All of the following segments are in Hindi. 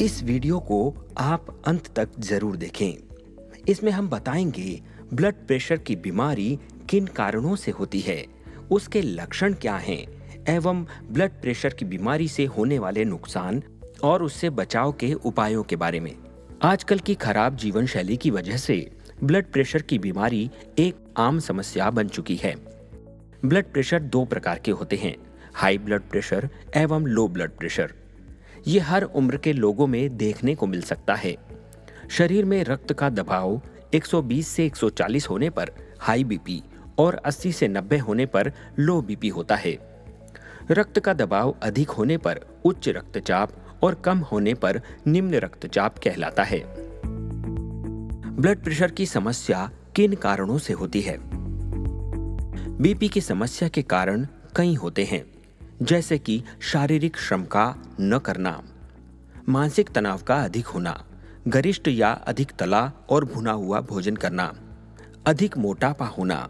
इस वीडियो को आप अंत तक ज़रूर देखें। इसमें हम बताएँगे ब्लड प्रेशर की बीमारी किन कारणों से होती है, उसके लक्षण क्या हैं, एवं ब्लड प्रेशर की बीमारी से होने वाले नुकसान और उससे बचाव के उपायों के बारे में। आजकल की खराब जीवन शैली की वजह से ब्लड प्रेशर की बीमारी एक आम समस्या बन चुकी है। ब्लड प्रेशर दो प्रकार के होते हैं हाई ब्लड प्रेशर एवं लो ब्लड प्रेशर ये हर उम्र के लोगों में देखने को मिल सकता है। शरीर में रक्त का दबाव 120 से 140 होने पर हाई बीपी और 80 से 90 होने पर लो बीपी होता है। रक्त का दबाव अधिक होने पर उच्च रक्तचाप और कम होने पर निम्न रक्तचाप कहलाता है। ब्लड प्रेशर की समस्या किन कारणों से होती है? बीपी की समस्या के कारण कई होते हैं। जैसे कि शारीरिक श्रम का न करना, मानसिक तनाव का अधिक होना, गरिष्ठ या अधिक तला और भुना हुआ भोजन करना, अधिक मोटापा होना,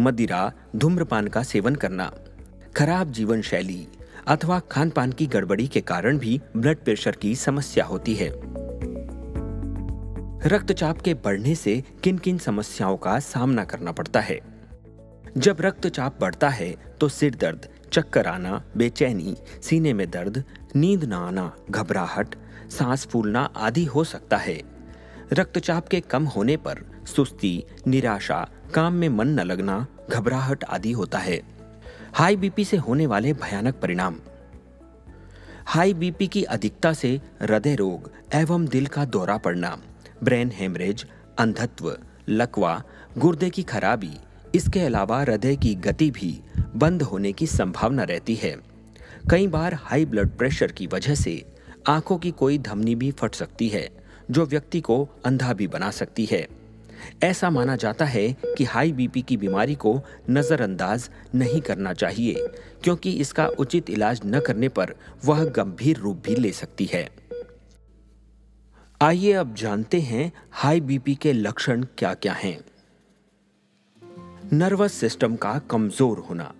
मदिरा, धूम्रपान का सेवन करना, खराब जीवन शैली अथवा खान पान की गड़बड़ी के कारण भी ब्लड प्रेशर की समस्या होती है। रक्तचाप के बढ़ने से किन किन समस्याओं का सामना करना पड़ता है? जब रक्तचाप बढ़ता है तो सिर दर्द चक्कर आना, बेचैनी, सीने में दर्द, नींद न आना, घबराहट, सांस फूलना आदि हो सकता है। रक्तचाप के कम होने पर सुस्ती, निराशा, काम में मन न लगना, घबराहट आदि होता है। हाई बीपी से होने वाले भयानक परिणाम। हाई बीपी की अधिकता से हृदय रोग एवं दिल का दौरा पड़ना, ब्रेन हेमरेज, अंधत्व, लकवा, गुर्दे की खराबी इसके अलावा हृदय की गति भी बंद होने की संभावना रहती है। कई बार हाई ब्लड प्रेशर की वजह से आँखों की कोई धमनी भी फट सकती है, जो व्यक्ति को अंधा भी बना सकती है। ऐसा माना जाता है कि हाई बीपी की बीमारी को नज़रअंदाज नहीं करना चाहिए, क्योंकि इसका उचित इलाज न करने पर वह गंभीर रूप भी ले सकती है। आइए अब जानते हैं हाई बीपी के लक्षण क्या क्या हैं। नर्वस सिस्टम का कमज़ोर होना।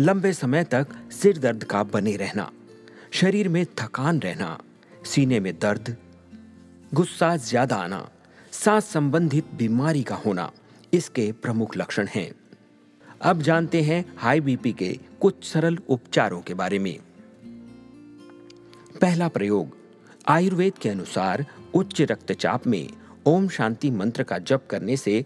लंबे समय तक सिर दर्द का बने रहना, शरीर में थकान रहना, सीने में दर्द, गुस्सा ज़्यादा आना, सांस संबंधित बीमारी का होना, इसके प्रमुख लक्षण हैं। अब जानते हैं हाई बीपी के कुछ सरल उपचारों के बारे में। पहला प्रयोग, आयुर्वेद के अनुसार उच्च रक्तचाप में ओम शांति मंत्र का जप करने से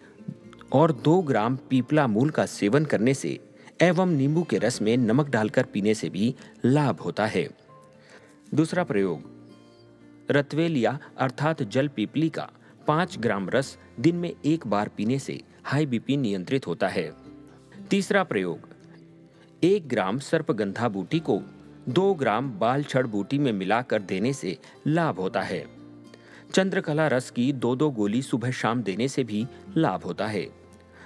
और दो ग्राम पीपला मूल का सेवन करने से एवं नींबू के रस में नमक डालकर पीने से भी लाभ होता है। दूसरा प्रयोग, रतवेलिया अर्थात जल पीपली का पाँच ग्राम रस दिन में एक बार पीने से हाई बीपी नियंत्रित होता है। तीसरा प्रयोग, एक ग्राम सर्पगंधा बूटी को दो ग्राम बाल छड़ बूटी में मिलाकर देने से लाभ होता है। चंद्रकला रस की दो दो गोली सुबह शाम देने से भी लाभ होता है।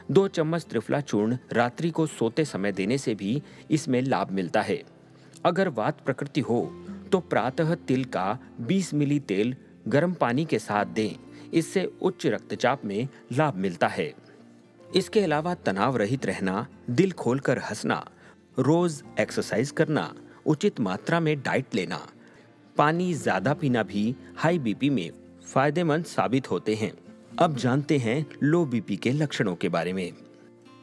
दो चम्मच त्रिफला चूर्ण रात्रि को सोते समय देने से भी इसमें लाभ मिलता है। अगर वात प्रकृति हो तो प्रातः तिल का 20 मिली तेल गर्म पानी के साथ दें। इससे उच्च रक्तचाप में लाभ मिलता है। इसके अलावा तनाव रहित रहना, दिल खोलकर हंसना, रोज एक्सरसाइज करना, उचित मात्रा में डाइट लेना, पानी ज़्यादा पीना भी हाई बीपी में फ़ायदेमंद साबित होते हैं। अब जानते हैं लो बीपी के लक्षणों के बारे में।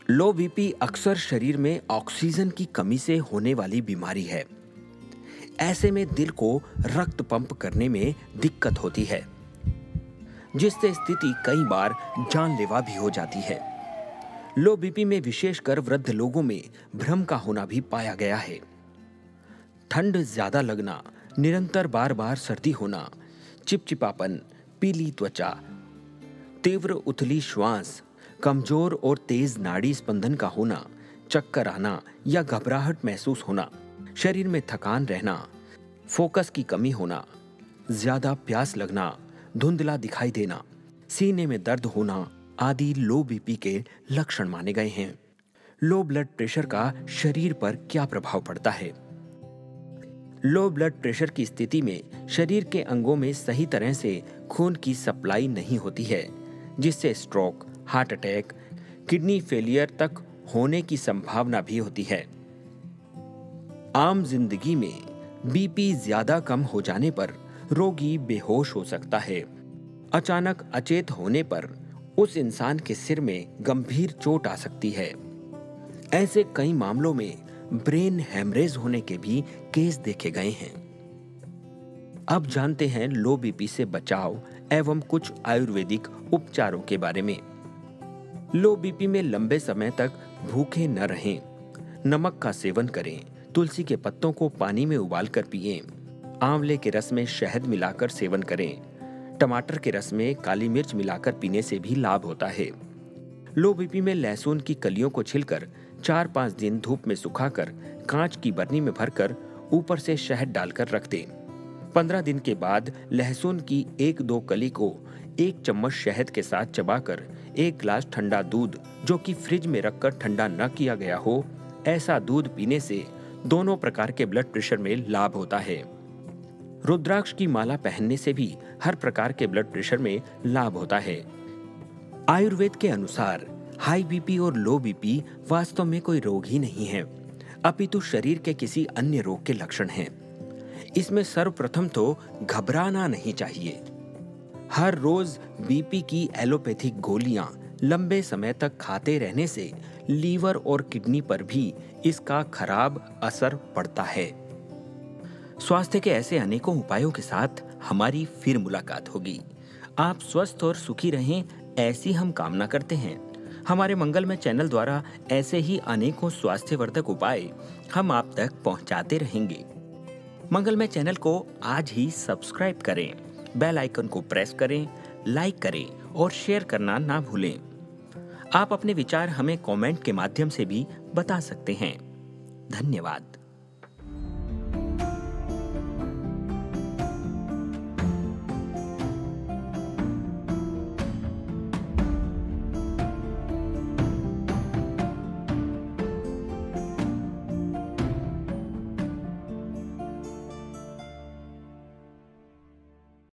लो बीपी अक्सर शरीर में ऑक्सीजन की कमी से होने वाली बीमारी है। ऐसे में दिल को रक्त पंप करने में दिक्कत होती है, जिससे स्थिति कई बार जानलेवा भी हो जाती है। लो बीपी में विशेषकर वृद्ध लोगों में भ्रम का होना भी पाया गया है। ठंड ज़्यादा लगना, निरंतर बार बार सर्दी होना, चिपचिपापन, पीली त्वचा तीव्र उथली श्वास, कमज़ोर और तेज नाड़ी स्पंदन का होना, चक्कर आना या घबराहट महसूस होना, शरीर में थकान रहना, फोकस की कमी होना, ज़्यादा प्यास लगना, धुंधला दिखाई देना, सीने में दर्द होना आदि लो बीपी के लक्षण माने गए हैं। लो ब्लड प्रेशर का शरीर पर क्या प्रभाव पड़ता है? लो ब्लड प्रेशर की स्थिति में शरीर के अंगों में सही तरह से खून की सप्लाई नहीं होती है। जिससे stroke heart attack kidney failure तक होने की संभावना भी होती है। आम ज़िंदगी में बीपी ज़्यादा कम हो जाने पर रोगी बेहोश हो सकता है। अचानक अचेत होने पर उस इंसान के सिर में गंभीर चोट आ सकती है। ऐसे कई मामलों में ब्रेन हेमरेज होने के भी केस देखे गए हैं। अब जानते हैं लो बीपी से बचाव एवं कुछ आयुर्वेदिक उपचारों के बारे में। लो बीपी में लंबे समय तक भूखे न रहें, नमक का सेवन करें, तुलसी के पत्तों को पानी में उबालकर पिए, आंवले के रस में शहद मिलाकर सेवन करें, टमाटर के रस में काली मिर्च मिलाकर पीने से भी लाभ होता है। लो बीपी में लहसुन की कलियों को छिलकर चार पाँच दिन धूप में सुखाकर कांच की बरनी में भरकर ऊपर से शहद डालकर रख दें। पंद्रह दिन के बाद लहसुन की एक दो कली को एक चम्मच शहद के साथ चबाकर एक गिलास ठंडा दूध, जो कि फ्रिज में रखकर ठंडा न किया गया हो, ऐसा दूध पीने से दोनों प्रकार के ब्लड प्रेशर में लाभ होता है। रुद्राक्ष की माला पहनने से भी हर प्रकार के ब्लड प्रेशर में लाभ होता है। आयुर्वेद के अनुसार, हाई बीपी और लो बीपी वास्तव में कोई रोग ही नहीं है। अपितु शरीर के किसी अन्य रोग के लक्षण हैं। इसमें सर्वप्रथम तो घबराना नहीं चाहिए। हर रोज बीपी की एलोपैथिक गोलियाँ लंबे समय तक खाते रहने से लीवर और किडनी पर भी इसका खराब असर पड़ता है। स्वास्थ्य के ऐसे अनेकों उपायों के साथ हमारी फिर मुलाकात होगी। आप स्वस्थ और सुखी रहें, ऐसी हम कामना करते हैं। हमारे मंगलमय चैनल द्वारा ऐसे ही अनेकों स्वास्थ्यवर्धक उपाय हम आप तक पहुंचाते रहेंगे। मंगलमय चैनल को आज ही सब्सक्राइब करें, बेल आइकन को प्रेस करें, लाइक करें और शेयर करना ना भूलें। आप अपने विचार हमें कमेंट के माध्यम से भी बता सकते हैं। धन्यवाद।